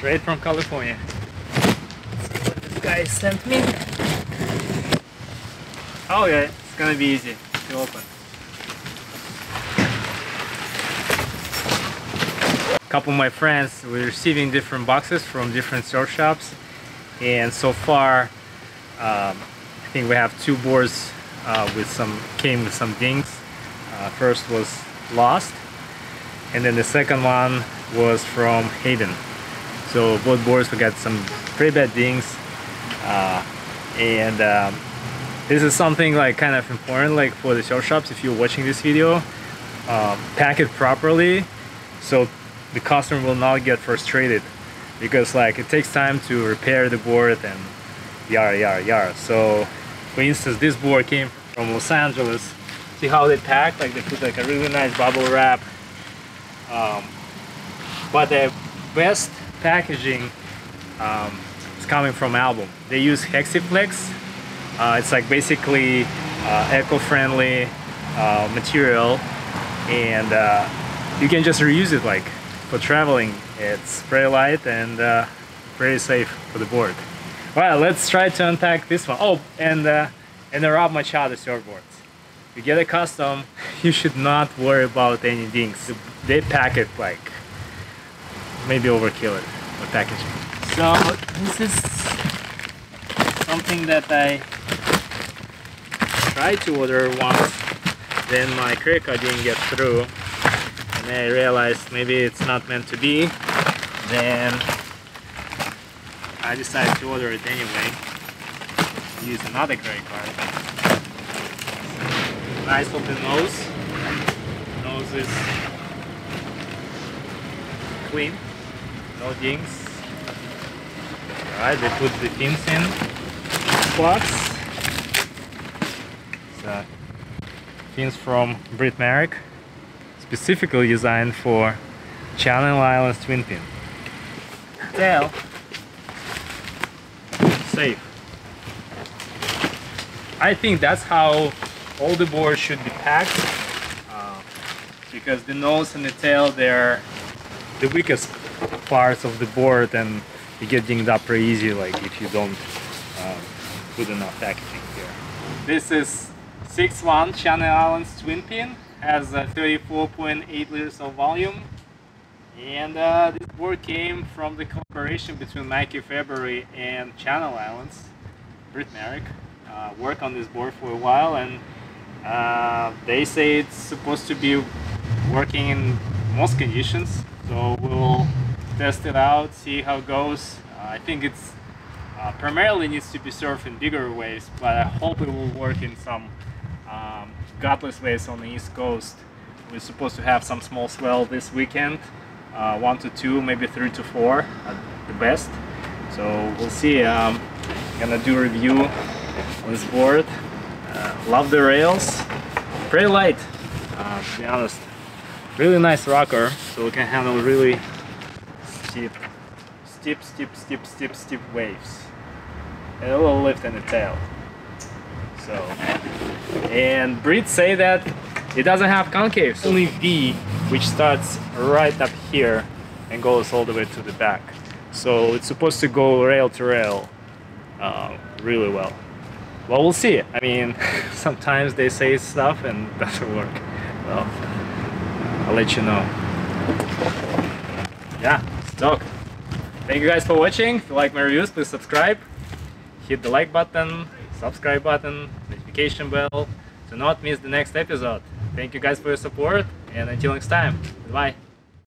Straight from California. this guy sent me. Oh yeah, it's gonna be easy to open. A couple of my friends were receiving different boxes from different surf shops and so far um, I think we have two boards uh, with some came with some dings uh, first was lost and then the second one was from Hayden so both boards we got some pretty bad dings. Uh, and um, this is something like kind of important like for the surf shops if you're watching this video um, pack it properly so the customer will not get frustrated. Because like it takes time to repair the board and yara yara yara so for instance this board came from Los Angeles. See how they pack like they put like a really nice bubble wrap. Um, but the best packaging um, is coming from Album they use Hexiflex uh, it's like basically uh, eco-friendly uh, material and uh, you can just reuse it like for traveling. It's pretty light and uh, pretty safe for the board. Well, let's try to unpack this one. Oh, and uh, and the Rob Machado surfboards. You get a custom, you should not worry about any dings. They pack it like maybe overkill it with packaging. So this is something that I tried to order once. Then my credit card didn't get through. And I realized maybe it's not meant to be. Then I decided to order it anyway. Use another credit card. Nice open nose. Nose is clean no dings alright they put the pins in. Spots so pins from Britt Merrick. Specifically designed for Channel Islands twin pin. Tail safe. I think that's how all the boards should be packed. Uh, because the nose and the tail they're the weakest parts of the board and you get dinged up pretty easy like if you don't uh, put enough packaging here. This is 6-1 Channel Islands twin pin has 34.8 liters of volume and uh, this board came from the cooperation between Mikey February and Channel Islands Britt Merrick uh, worked on this board for a while and uh, they say it's supposed to be working in most conditions so we'll test it out see how it goes uh, I think it's uh, primarily needs to be surfed in bigger waves but I hope it will work in some um, godless waves on the east coast. We're supposed to have some small swell this weekend, uh, one to two, maybe three to four at the best. So we'll see. Um, gonna do review on this board. Uh, love the rails, pretty light, uh, to be honest. Really nice rocker, so we can handle really steep, steep, steep, steep, steep, steep waves. And a little lift in the tail. So, and Brits say that it doesn't have concave, only V, which starts right up here and goes all the way to the back. So it's supposed to go rail to rail uh, really well. Well, we'll see. I mean, sometimes they say stuff and doesn't work. Well, I'll let you know. Yeah, let's. Thank you guys for watching. If you like my reviews, please subscribe. Hit the like button, subscribe button, notification bell to not miss the next episode. Thank you guys for your support and until next time, bye.